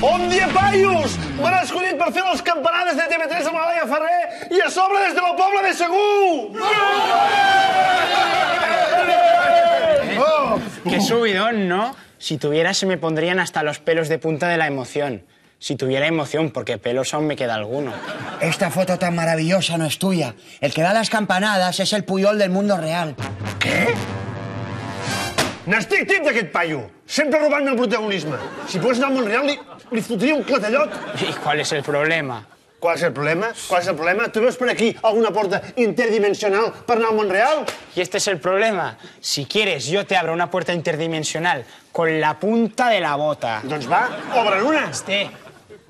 Dia, paios! M'han escollit per fer les campanades de TV3 amb la Laia Ferrer i a sobre des del poble de Segur! Qué subidón, ¿no? Si tuviera se me pondrían hasta los pelos de punta de la emoción. Si tuviera emoción, porque pelos aún me queda alguno. Esta foto tan maravillosa no es tuya. El que da las campanadas es el Puyol del mundo real. N'estic tip d'aquest paio! Sempre robant-me el protagonisme. Si pogués anar al Montreal, li, li fotria un clatellot. ¿Y cuál es el problema? Qual és el problema? Qual és el problema? Tu veus per aquí alguna porta interdimensional per anar al Montreal? Y este es el problema. Si quieres, yo te abro una puerta interdimensional con la punta de la bota. Doncs va, obre'n una. Este,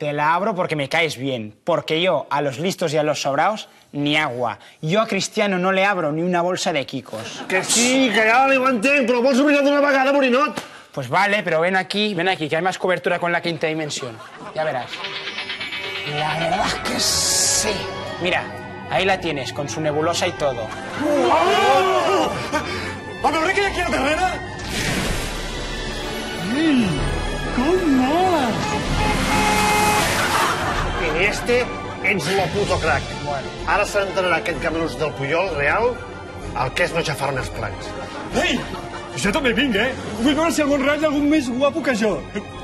te la abro porque me caes bien. Porque yo, a los listos y a los sobraos, ni agua. Yo a Cristiano no le abro ni una bolsa de quicos. Que sí, que ho entenc, però vols obrir d'una vegada, borinot? Pues vale, pero ven aquí, ven aquí, que hay más cobertura con la quinta dimensión. Ya verás. La verdad es que sí. Mira, ahí la tienes, con su nebulosa y todo. A veure què hi ha aquí al darrere? com mola! Inieste, ets la puto crac. Bueno. Ara s'entrarà aquest cabrús del Puyol real el que és no xafar els plans. Ei! Jo també vinc, eh? Vull veure si al Montreal hi ha algun més guapo que jo.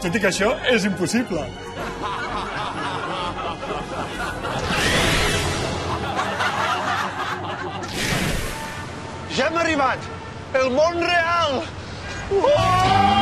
Tot i que això és impossible. Ja hem arribat! El món real! Oh!